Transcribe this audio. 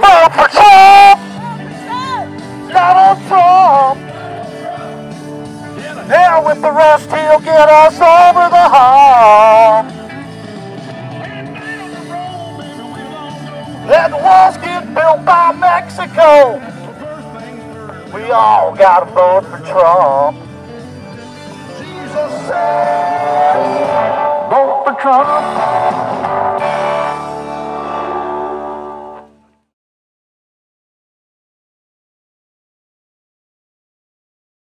Papa Trump! Donald Trump! Now with the rest, he'll get us over the hump. Let the walls get built by Mexico. We all gotta vote for Trump. Jesus said, vote for Trump.